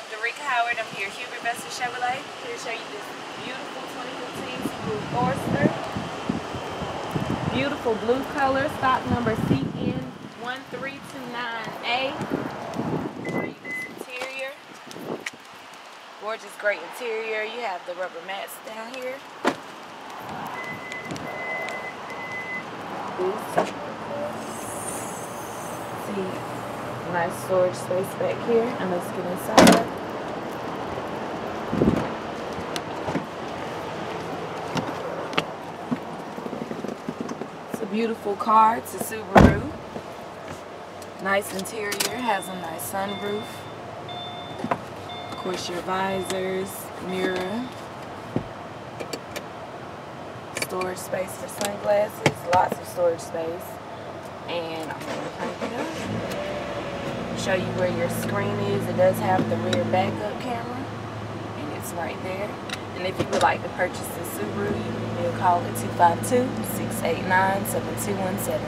I'm Darika Howard. I'm here at Hubert Vester Chevrolet. Here to show you this beautiful 2015 Subaru Forester. Beautiful blue color, stock number CN1329A. Show you interior. Gorgeous, great interior. You have the rubber mats down here. See nice storage space back here and let's get inside. It's a beautiful car it's a Subaru. Nice interior has a nice sunroof. Of course your visors mirror. Storage space for sunglasses lots of storage space. And I'm going to crank it up show you where your screen is. It does have the rear backup camera, and it's right there. And if you would like to purchase the Subaru, you can call at 252-689-7217.